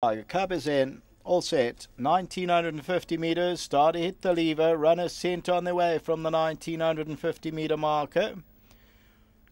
Uh, Tiger Cub is in. All set. 1950 metres. Start to hit the lever. Runners sent on their way from the 1950 metre marker.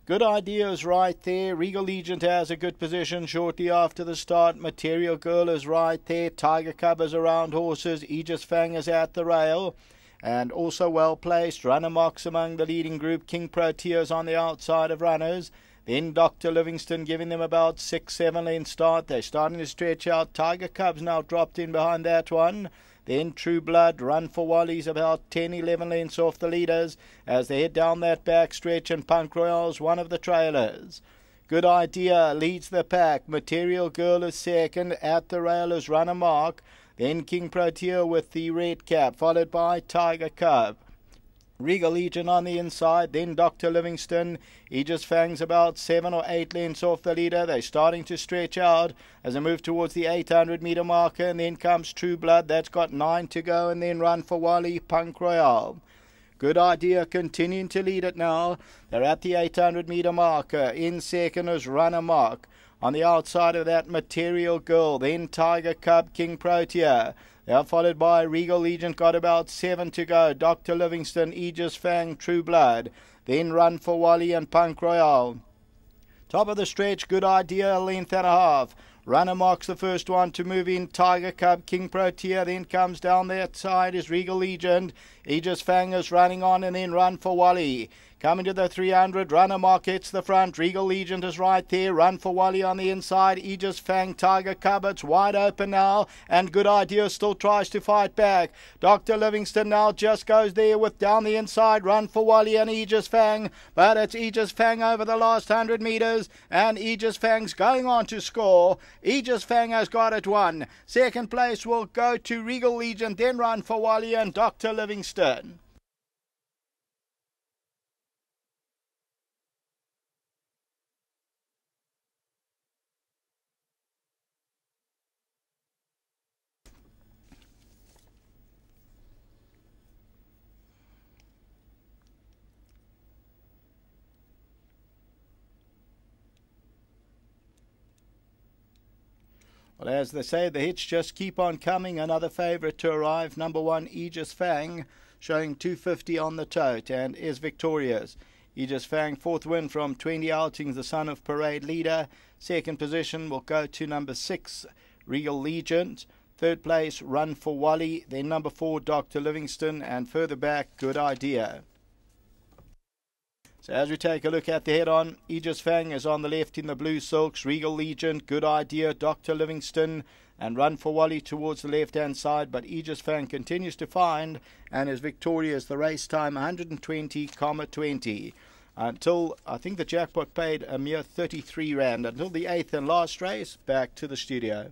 Good ideas right there. Regal Legion has a good position shortly after the start. Material Girl is right there. Tiger Cub is around horses. Aegis Fang is at the rail. And also well placed. Runner Mox among the leading group. King Proteas on the outside of runners. Then Dr. Livingston giving them about six, seven lane start. They're starting to stretch out. Tiger Cubs now dropped in behind that one. Then True Blood, Run for Wally's about 10, 11 lengths off the leaders as they head down that back stretch, and Punk Royale's one of the trailers. Good idea leads the pack. Material Girl is second. At the rail is Runner Mark. Then King Protea with the red cap, followed by Tiger Cub. Regal Legion on the inside, then Dr. Livingston. Aegis Fangs about seven or eight lengths off the leader. They're starting to stretch out as they move towards the 800 meter marker, and then comes True Blood. That's got nine to go, and then Run for Wally Punk Royale. Good idea, continuing to lead it now. They're at the 800 meter marker. In second is Runner Mark. On the outside of that, Material Girl, then Tiger Cub, King Protea. They are followed by Regal Legion, got about seven to go. Dr. Livingston, Aegis Fang, True Blood. Then Run for Wally and Punk Royale. Top of the stretch, good idea, a length and a half. Runner marks the first one to move in. Tiger Cub, King Protea, then comes down that side is Regal Legion. Aegis Fang is running on and then Run for Wally. Coming to the 300, Runner Mark hits the front. Regal Legion is right there. Run for Wally on the inside. Aegis Fang, Tiger Cub, it's wide open now. And Good Idea still tries to fight back. Dr. Livingston now just goes there with down the inside. Run for Wally and Aegis Fang. But it's Aegis Fang over the last 100 metres. And Aegis Fang's going on to score. Aegis Fang has got it one. Second place will go to Regal Legion, then Run for Wally and Dr. Livingston. Well, as they say, the hits just keep on coming. Another favourite to arrive, number one, Aegis Fang, showing 250 on the tote and is victorious. Aegis Fang, fourth win from 20 outings, the son of Parade Leader. Second position will go to number six, Regal Legion. Third place, Run for Wally. Then number four, Dr. Livingston. And further back, Good Idea. So as we take a look at the head on, Aegis Fang is on the left in the blue silks, Regal Legion, Good Idea, Dr. Livingston, and Run for Wally towards the left hand side. But Aegis Fang continues to find and is victorious. The race time 120,20 until I think the jackpot paid a mere 33 rand until the eighth and last race. Back to the studio.